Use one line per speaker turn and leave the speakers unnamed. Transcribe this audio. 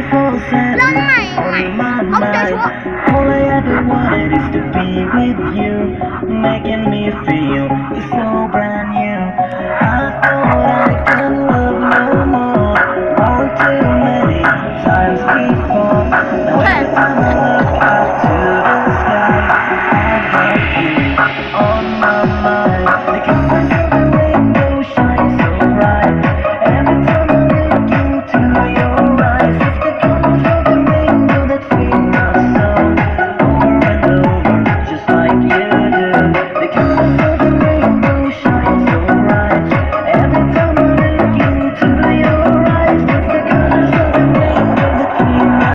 24 7
on my mind. All I ever wanted is to be with